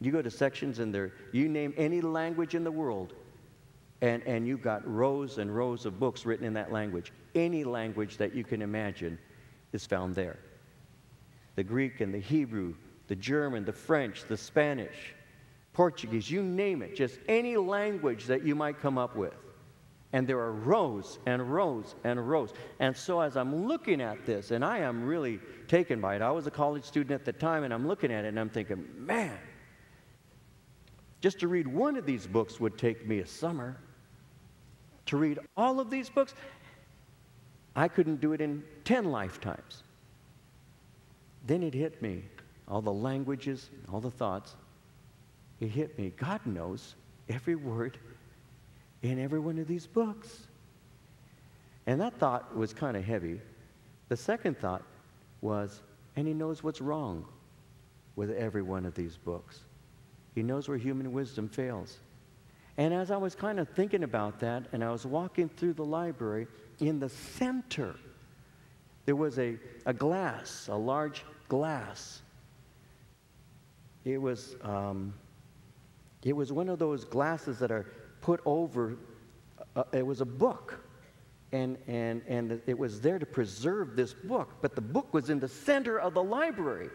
You go to sections and there, you name any language in the world, and, and you've got rows and rows of books written in that language. Any language that you can imagine is found there. The Greek and the Hebrew, the German, the French, the Spanish, Portuguese, you name it, just any language that you might come up with. And there are rows and rows and rows. And so as I'm looking at this, and I am really taken by it, I was a college student at the time, and I'm looking at it and I'm thinking, man, just to read one of these books would take me a summer. To read all of these books, I couldn't do it in 10 lifetimes. Then it hit me all the languages, all the thoughts. It hit me. God knows every word in every one of these books. And that thought was kind of heavy. The second thought was, and He knows what's wrong with every one of these books. He knows where human wisdom fails. And as I was kind of thinking about that, and I was walking through the library, in the center, there was a, a glass, a large glass. It was, um, it was one of those glasses that are put over, uh, it was a book. And, and, and it was there to preserve this book, but the book was in the center of the library.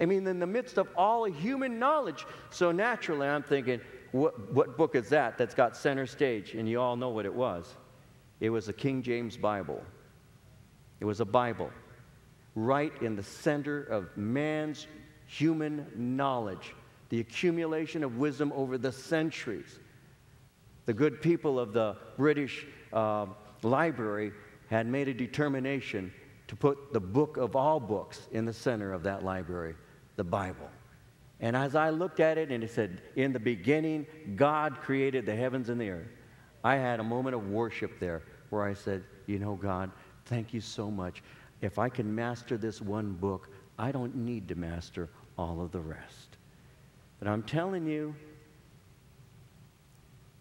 I mean, in the midst of all human knowledge. So naturally, I'm thinking, what, what book is that that's got center stage? And you all know what it was. It was a King James Bible. It was a Bible right in the center of man's human knowledge, the accumulation of wisdom over the centuries. The good people of the British uh, Library had made a determination to put the book of all books in the center of that library the Bible. And as I looked at it and it said, In the beginning, God created the heavens and the earth, I had a moment of worship there where I said, You know, God, thank you so much. If I can master this one book, I don't need to master all of the rest. But I'm telling you,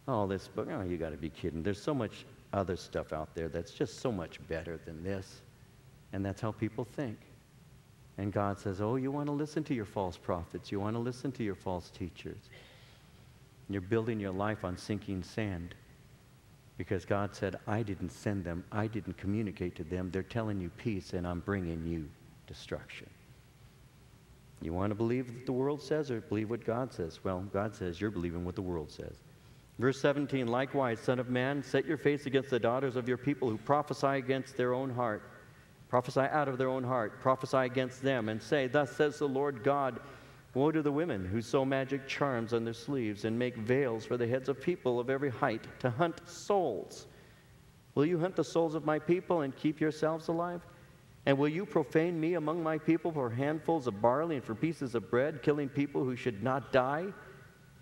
oh, this book, oh, you got to be kidding. There's so much other stuff out there that's just so much better than this. And that's how people think. And God says, Oh, you want to listen to your false prophets, you want to listen to your false teachers. You're building your life on sinking sand because God said, I didn't send them, I didn't communicate to them. They're telling you peace, and I'm bringing you destruction. You want to believe what the world says or believe what God says? Well, God says you're believing what the world says. Verse 17 Likewise, Son of Man, set your face against the daughters of your people who prophesy against their own heart. Prophesy out of their own heart. Prophesy against them and say, Thus says the Lord God Woe to the women who sew magic charms on their sleeves and make veils for the heads of people of every height to hunt souls. Will you hunt the souls of my people and keep yourselves alive? And will you profane me among my people for handfuls of barley and for pieces of bread, killing people who should not die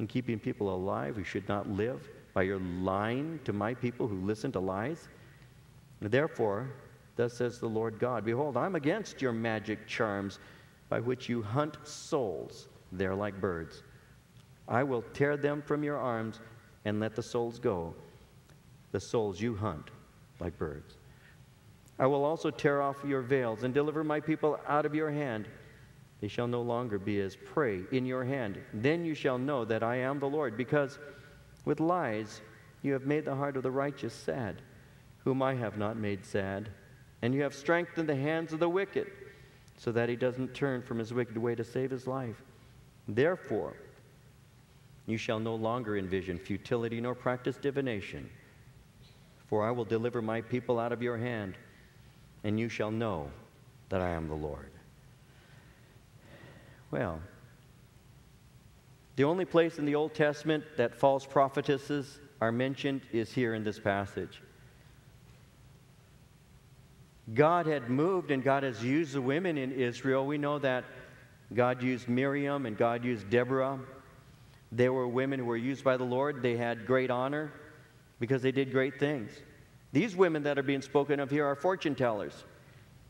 and keeping people alive who should not live by your lying to my people who listen to lies? Therefore, thus says the Lord God Behold, I'm against your magic charms by which you hunt souls. They're like birds. I will tear them from your arms and let the souls go, the souls you hunt like birds. I will also tear off your veils and deliver my people out of your hand. They shall no longer be as prey in your hand. Then you shall know that I am the Lord, because with lies you have made the heart of the righteous sad, whom I have not made sad, and you have strengthened the hands of the wicked so that he doesn't turn from his wicked way to save his life. Therefore, you shall no longer envision futility nor practice divination, for I will deliver my people out of your hand, and you shall know that I am the Lord. Well, the only place in the Old Testament that false prophetesses are mentioned is here in this passage. God had moved and God has used the women in Israel. We know that God used Miriam and God used Deborah. They were women who were used by the Lord. They had great honor because they did great things. These women that are being spoken of here are fortune tellers.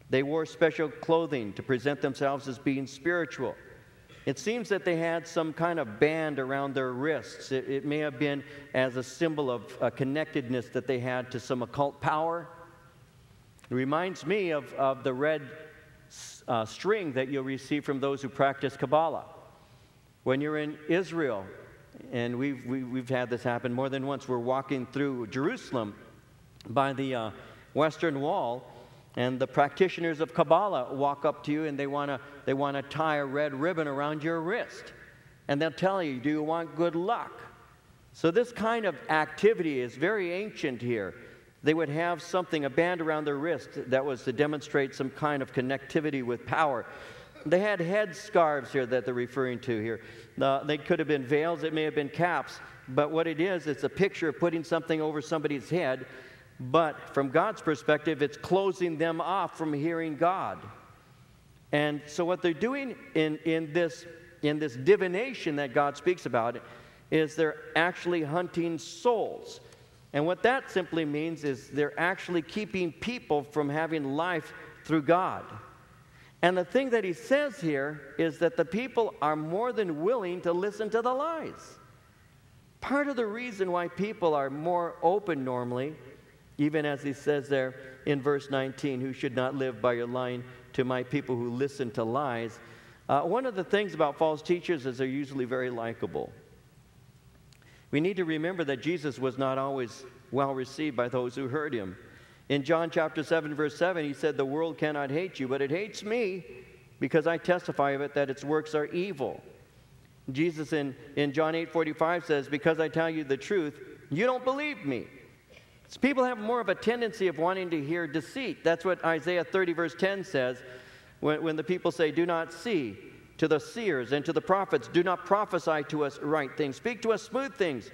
They wore special clothing to present themselves as being spiritual. It seems that they had some kind of band around their wrists. It, it may have been as a symbol of a connectedness that they had to some occult power. It reminds me of, of the red uh, string that you'll receive from those who practice Kabbalah. When you're in Israel, and we've, we, have we have had this happen more than once, we're walking through Jerusalem by the uh, Western Wall, and the practitioners of Kabbalah walk up to you and they want to they wanna tie a red ribbon around your wrist. And they'll tell you, Do you want good luck? So, this kind of activity is very ancient here they would have something, a band around their wrist that was to demonstrate some kind of connectivity with power. They had head scarves here that they're referring to here. Uh, they could have been veils, it may have been caps, but what it is, it's a picture of putting something over somebody's head. But from God's perspective, it's closing them off from hearing God. And so, what they're doing in, in, this, in this divination that God speaks about is they're actually hunting souls. And what that simply means is they're actually keeping people from having life through God. And the thing that he says here is that the people are more than willing to listen to the lies. Part of the reason why people are more open normally, even as he says there in verse 19, who should not live by your lying to my people who listen to lies. Uh, one of the things about false teachers is they're usually very likable. We need to remember that Jesus was not always well received by those who heard him. In John chapter 7, verse 7, he said, The world cannot hate you, but it hates me because I testify of it that its works are evil. Jesus in, in John 8 45 says, Because I tell you the truth, you don't believe me. So people have more of a tendency of wanting to hear deceit. That's what Isaiah 30, verse 10 says when, when the people say, Do not see, to the seers and to the prophets, do not prophesy to us right things. Speak to us smooth things.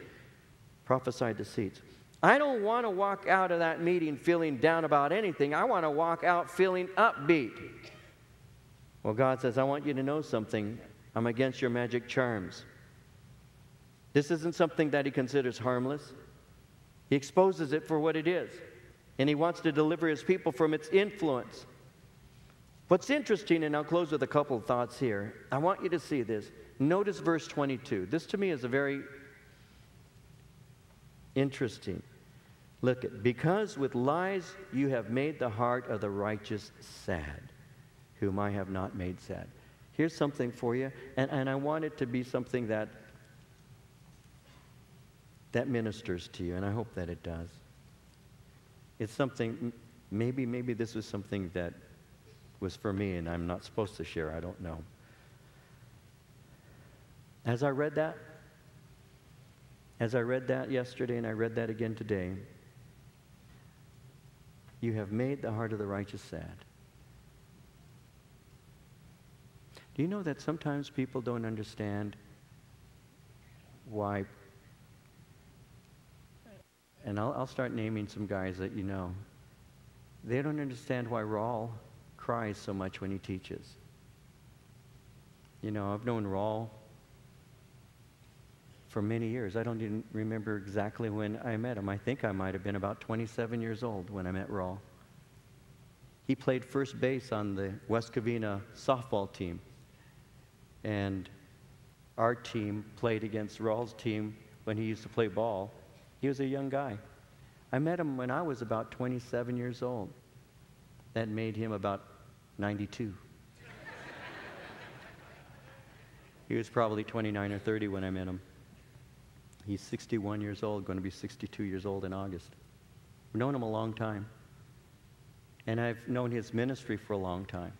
Prophesy deceits. I don't want to walk out of that meeting feeling down about anything. I want to walk out feeling upbeat. Well, God says, I want you to know something. I'm against your magic charms. This isn't something that He considers harmless. He exposes it for what it is, and He wants to deliver His people from its influence. What's interesting, and I'll close with a couple of thoughts here. I want you to see this. Notice verse 22. This to me is a very interesting. Look at because with lies you have made the heart of the righteous sad, whom I have not made sad. Here's something for you, and, and I want it to be something that that ministers to you, and I hope that it does. It's something maybe maybe this was something that was for me and I'm not supposed to share. I don't know. As I read that, as I read that yesterday and I read that again today, you have made the heart of the righteous sad. Do you know that sometimes people don't understand why? And I'll, I'll start naming some guys that you know. They don't understand why Raul cries so much when he teaches. You know, I've known Raul for many years. I don't even remember exactly when I met him. I think I might have been about 27 years old when I met Raul. He played first base on the West Covina softball team. And our team played against Raul's team when he used to play ball. He was a young guy. I met him when I was about 27 years old. That made him about 92. he was probably 29 or 30 when I met him. He's 61 years old, going to be 62 years old in August. I've known him a long time. And I've known his ministry for a long time.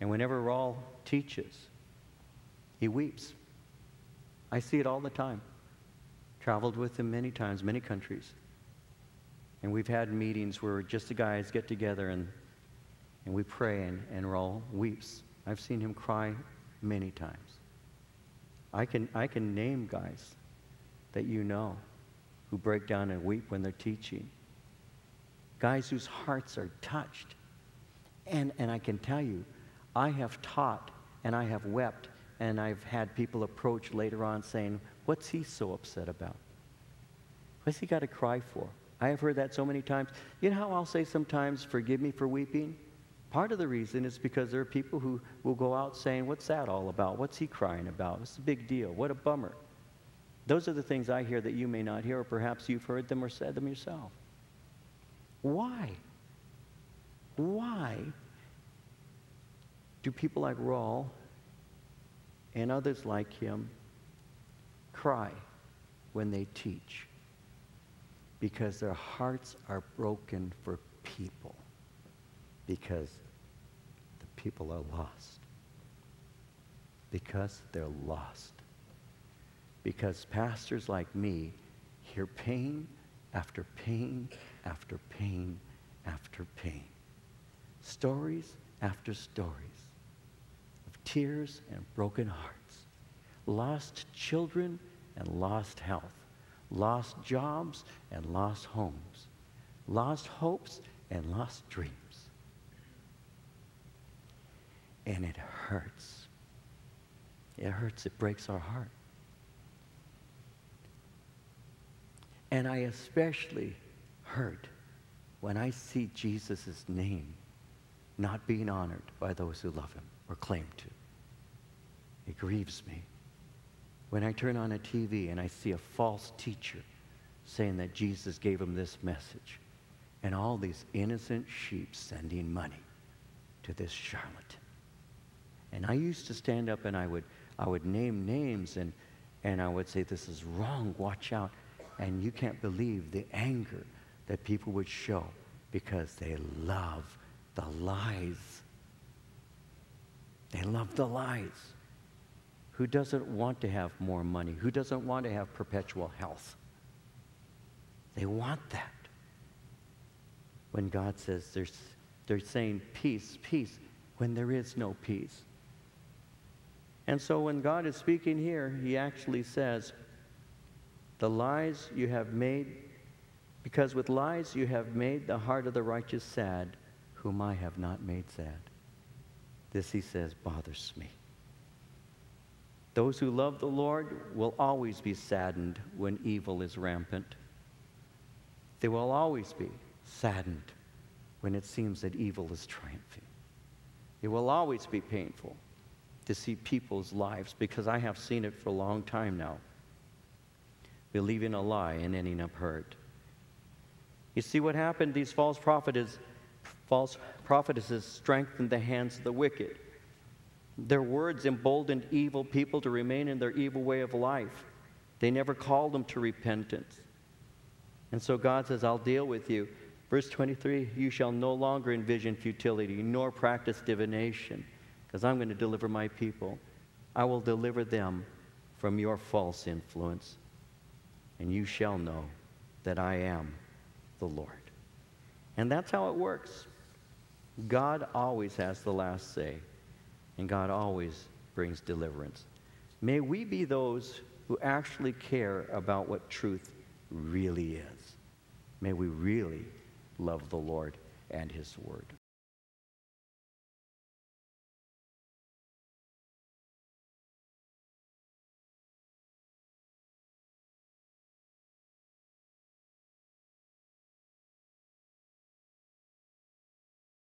And whenever Raul teaches, he weeps. I see it all the time. Traveled with him many times, many countries. And we've had meetings where just the guys get together and, and we pray, and, and Raul weeps. I've seen him cry many times. I can, I can name guys that you know who break down and weep when they're teaching. Guys whose hearts are touched. And, and I can tell you, I have taught and I have wept, and I've had people approach later on saying, What's he so upset about? What's he got to cry for? I have heard that so many times. You know how I'll say sometimes, Forgive me for weeping? Part of the reason is because there are people who will go out saying, What's that all about? What's he crying about? It's a big deal. What a bummer. Those are the things I hear that you may not hear, or perhaps you've heard them or said them yourself. Why? Why do people like Raul and others like him cry when they teach? Because their hearts are broken for people because the people are lost. Because they're lost. Because pastors like me hear pain after pain after pain after pain. Stories after stories of tears and broken hearts. Lost children and lost health. Lost jobs and lost homes. Lost hopes and lost dreams and it hurts. It hurts, it breaks our heart. And I especially hurt when I see Jesus' name not being honored by those who love him or claim to. It grieves me. When I turn on a TV and I see a false teacher saying that Jesus gave him this message, and all these innocent sheep sending money to this charlatan. And I used to stand up and I would, I would name names and, and I would say, This is wrong, watch out. And you can't believe the anger that people would show because they love the lies. They love the lies. Who doesn't want to have more money? Who doesn't want to have perpetual health? They want that. When God says there's, they're saying peace, peace, when there is no peace. And so when God is speaking here, he actually says, The lies you have made, because with lies you have made the heart of the righteous sad, whom I have not made sad. This, he says, bothers me. Those who love the Lord will always be saddened when evil is rampant. They will always be saddened when it seems that evil is triumphing. It will always be painful to see people's lives because I have seen it for a long time now. Believing a lie and ending up hurt. You see what happened? These false prophetess, false prophetesses strengthened the hands of the wicked. Their words emboldened evil people to remain in their evil way of life. They never called them to repentance. And so God says, I'll deal with you. Verse 23 You shall no longer envision futility, nor practice divination, because I'm going to deliver my people. I will deliver them from your false influence, and you shall know that I am the Lord. And that's how it works. God always has the last say, and God always brings deliverance. May we be those who actually care about what truth really is. May we really love the Lord and His Word.